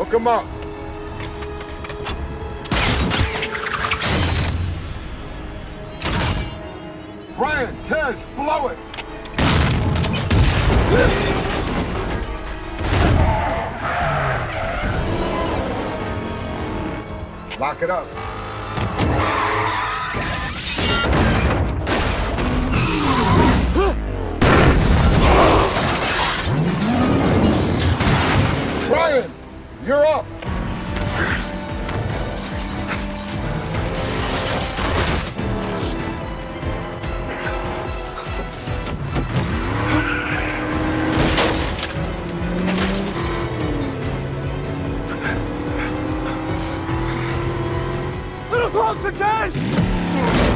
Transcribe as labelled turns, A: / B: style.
A: Hook him up. Brian, Tej, blow it! Lock it up. You're up. Little closer, Tash!